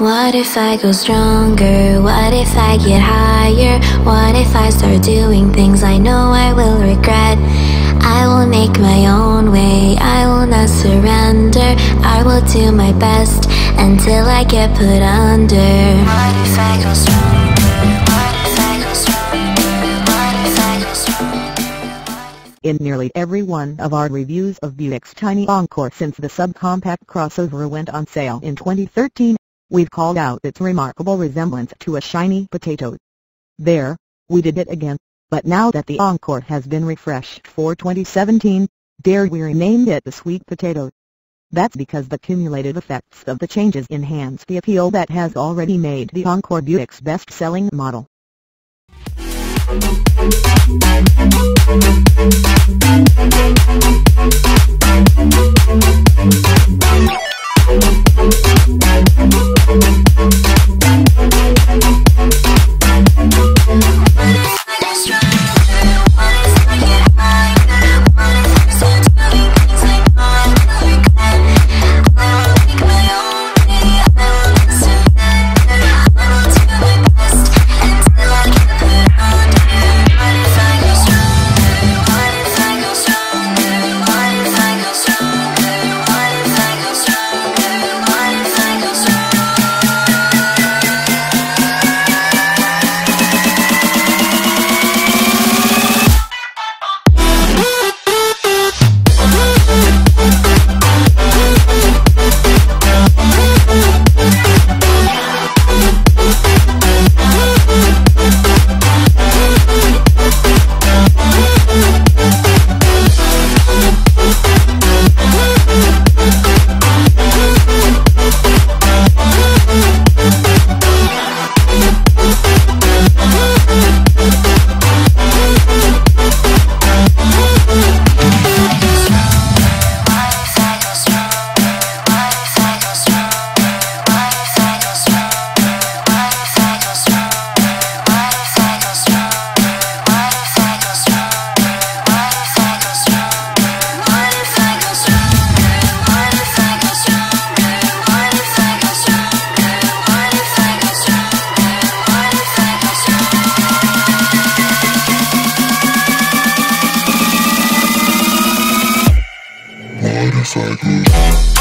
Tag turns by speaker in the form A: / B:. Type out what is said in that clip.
A: What if I go stronger? What if I get higher? What if I start doing things I know I will regret? I will make my own way, I will not surrender I will do my best until I get put under What if I go stronger?
B: In nearly every one of our reviews of Buick's Tiny Encore since the subcompact crossover went on sale in 2013, we've called out its remarkable resemblance to a shiny potato. There, we did it again. But now that the Encore has been refreshed for 2017, dare we rename it the Sweet Potato? That's because the cumulative effects of the changes enhance the appeal that has already made the Encore Buick's best-selling model. like me.